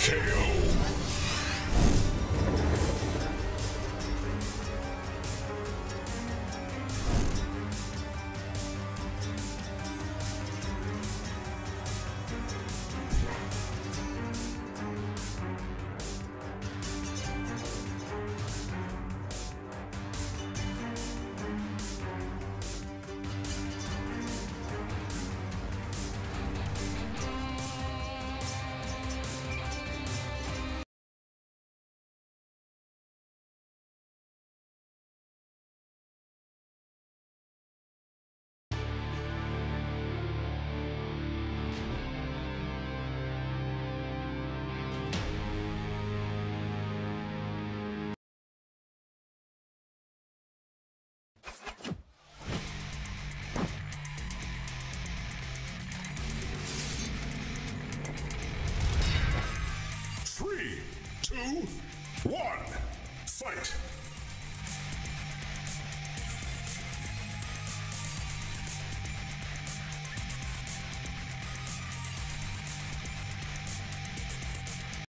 Kill. two, one.